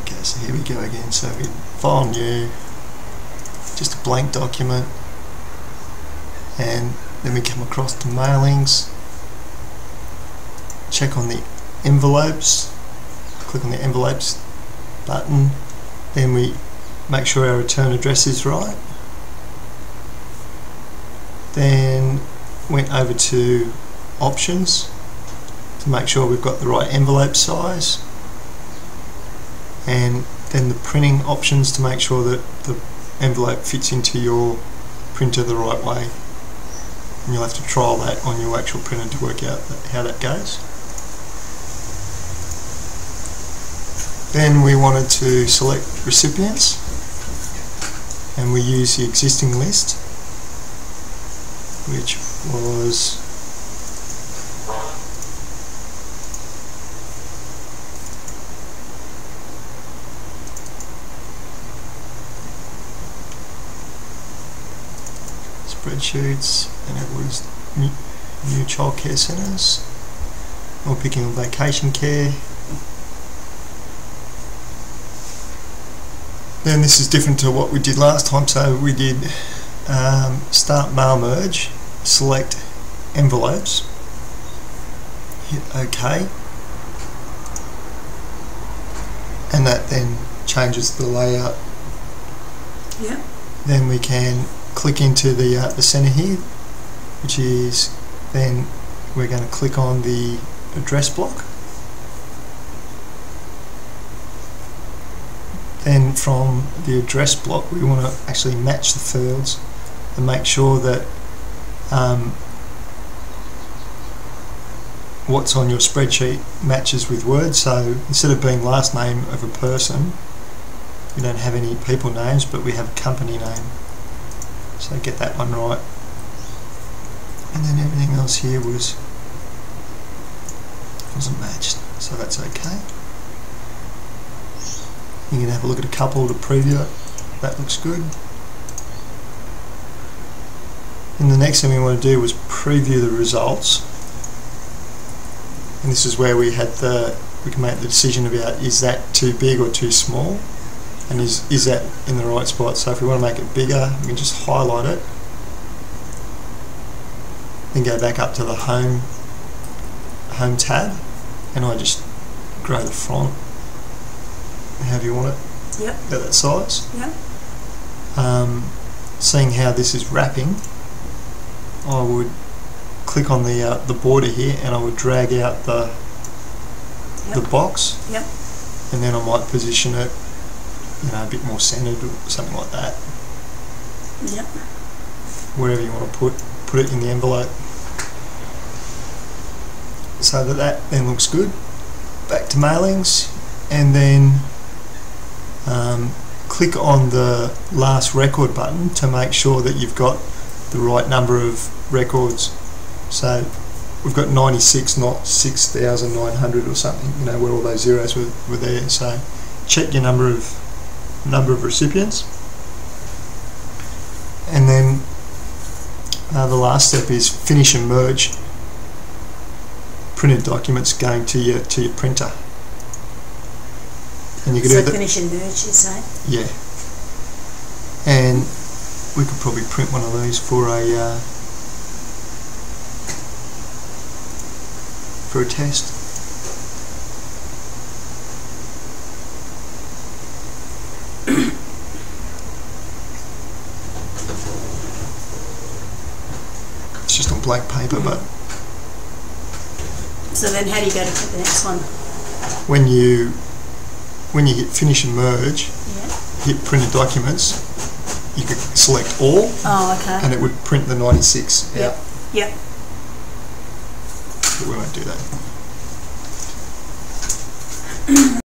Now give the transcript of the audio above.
Okay, so here we go again. So we file new, just a blank document, and then we come across to mailings, check on the envelopes, click on the envelopes button, then we make sure our return address is right. Then went over to options to make sure we've got the right envelope size and then the printing options to make sure that the envelope fits into your printer the right way and you'll have to trial that on your actual printer to work out how that goes. Then we wanted to select recipients and we use the existing list which was spreadsheets and it was new, new childcare centres. We're picking on vacation care. Then this is different to what we did last time. So we did um, start mail merge, select envelopes, hit OK, and that then changes the layout. Yep. Then we can click into the, uh, the center here, which is then we're going to click on the address block. Then from the address block we want to actually match the fields and make sure that um, what's on your spreadsheet matches with Word. So instead of being last name of a person, we don't have any people names, but we have company name. So get that one right. And then everything else here was wasn't matched, so that's okay. You can have a look at a couple to preview it. That looks good. And the next thing we want to do was preview the results. And this is where we had the we can make the decision about is that too big or too small and is, is that in the right spot so if we want to make it bigger we can just highlight it then go back up to the home home tab and I just grow the font however you want it Yep. at that size Yep. um, seeing how this is wrapping I would click on the uh, the border here and I would drag out the the box Yep. and then I might position it you know a bit more centered or something like that. Yep. wherever you want to put put it in the envelope. So that that then looks good. Back to mailings and then um, click on the last record button to make sure that you've got the right number of records. So we've got 96 not 6,900 or something you know where all those zeros were, were there. So check your number of number of recipients and then uh, the last step is finish and merge printed documents going to your to your printer. And you can So do that. finish and merge, you say? Yeah. And we could probably print one of these for a uh, for a test. It's just on blank paper, but So then how do you go to put the next one? when you when you hit finish and merge, Yeah. hit printed documents, you could select all, Oh, okay. and it would print the 96 out. Yep. Yep. But we won't do that.